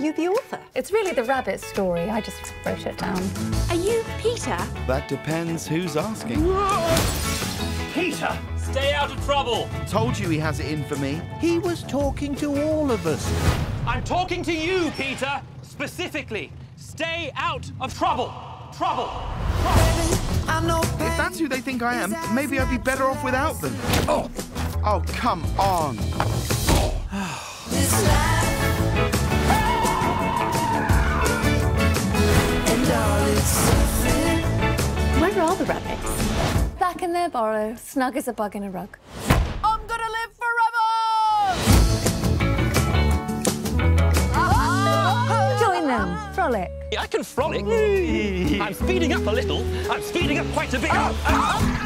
you the author? It's really the rabbit story. I just wrote it down. Are you Peter? That depends who's asking. Peter, stay out of trouble. Told you he has it in for me. He was talking to all of us. I'm talking to you, Peter. Specifically, stay out of trouble. Trouble. If that's who they think I am, maybe I'd be better off without them. Oh, oh come on. Rabbits? Back in their burrow, snug as a bug in a rug. I'm gonna live forever! Ah! Join them, frolic. I can frolic. I'm speeding up a little. I'm speeding up quite a bit. Ah! Ah!